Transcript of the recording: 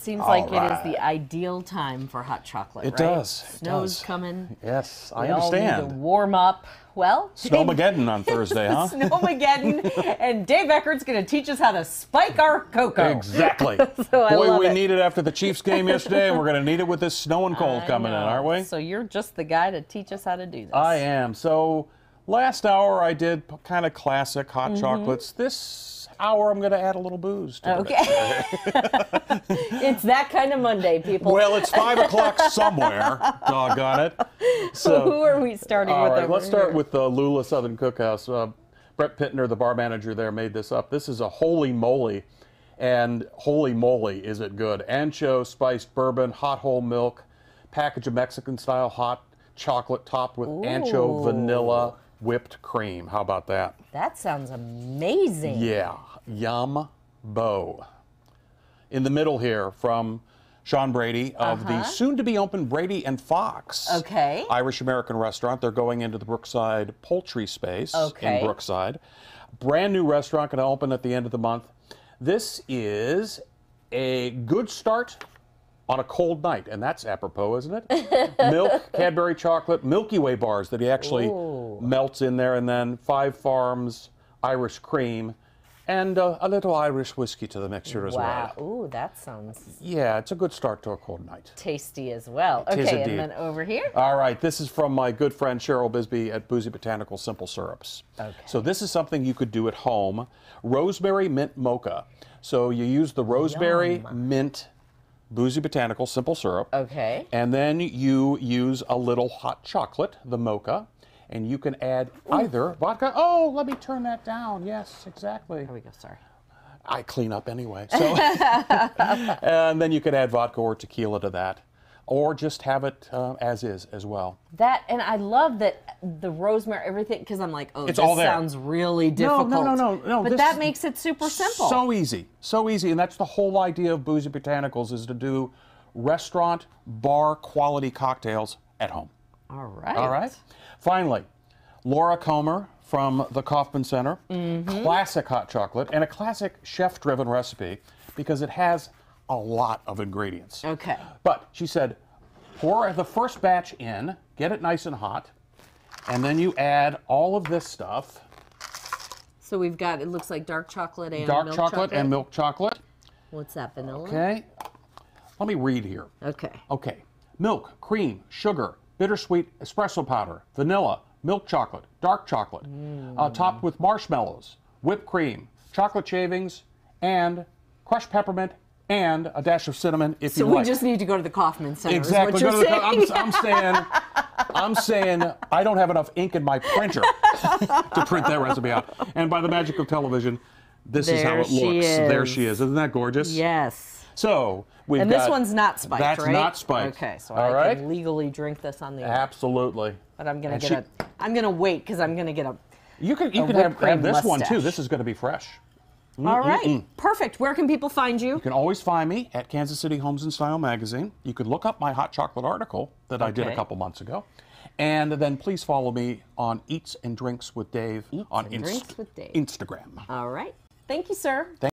seems All like it is the ideal time for hot chocolate. It right? does, it Snow's does. coming. Yes, We I all need to warm up. Well, Snowmageddon on Thursday, huh? Snowmageddon, and Dave Eckert's going to teach us how to spike our cocoa. Exactly. So I Boy, we it. need it after the Chiefs game yesterday, and we're going to need it with this snow and cold I coming in, aren't we? So you're just the guy to teach us how to do this. I am. So last hour I did kind of classic hot Mm-hmm. chocolates. This hour I'm going to add a little booze to it. Okay. it's that kind of Monday, people. Well, it's five o'clock somewhere. Doggone it. So, Who are we starting all with? right, over let's start here? with the Lula Southern Cookhouse. Uh, Brett Pittner, the bar manager there, made this up. This is a holy moly, and holy moly, is it good? Ancho spiced bourbon, hot whole milk, package of Mexican style hot chocolate topped with ancho vanilla whipped cream. How about that? That sounds amazing. Yeah, yum bo. In the middle here from Sean Brady of the soon to be open Brady and Fox. Uh-huh. Okay. Irish American restaurant. They're going into the Brookside poultry space Okay. in Brookside. Brand new restaurant going to open at the end of the month. This is a good start on a cold night, and that's apropos, isn't it? Milk, Cadbury chocolate, Milky Way bars that he actually Ooh. Melts in there, and then Five Farms Irish cream, and uh, a little Irish whiskey to the mixture as Wow. well. Ooh, that sounds Yeah, it's a good start to a cold night. tasty as well. Okay, indeed. and then over here. All right, this is from my good friend Cheryl Bisbee at Boozy Botanical Simple Syrups. Okay. So this is something you could do at home. Rosemary mint mocha. So you use the rosemary mint Boozy Botanical Simple Syrup. Okay. And then you use a little hot chocolate, the mocha, and you can add either vodka. Oh, let me turn that down. Yes, exactly. There we go. Sorry. I clean up anyway. So, and then you could add vodka or tequila to that, or just have it uh, as is as well. That and I love that the rosemary, everything, because I'm like, oh, It's this all sounds really difficult. no, no, no, no, But that makes it super simple. So easy, so easy, and that's the whole idea of Boozy Botanicals is to do restaurant bar quality cocktails at home. All right. All right. Finally, Laura Comer from the Kauffman Center. Mm-hmm. Classic hot chocolate and a classic chef-driven recipe because it has a lot of ingredients. Okay. But she said, pour the first batch in, get it nice and hot, and then you add all of this stuff, So we've got it looks like dark chocolate and dark milk chocolate, and milk chocolate. What's that? Vanilla. Okay. Let me read here. Okay. Okay. Milk, cream, sugar, bittersweet espresso powder, vanilla, milk chocolate, dark chocolate, uh, topped with marshmallows, whipped cream, chocolate shavings, and crushed peppermint, and a dash of cinnamon if So you like. So we just need to go to the Kauffman Center. is exactly. what Go you're to the-. I'm, I'm saying, I'm saying, I don't have enough ink in my printer to print that recipe out. And by the magic of television, this is how it looks. There she is. Isn't that gorgeous? yes. So we've And got. this one's not spiked, That's right? not spiked. Okay, so All I right. can legally drink this on the air. Absolutely. But I'm gonna And get she- a. I'm gonna wait because I'm gonna get a. You can you can have, have this one too. This is going to be fresh. Mm, All right. Perfect. Where can people find you? You can always find me at Kansas City Homes and Style magazine. You could look up my hot chocolate article that I did a couple months ago. And then please follow me on Eats and Drinks with Dave on and Drinks with Dave. Instagram. All right. Thank you, sir.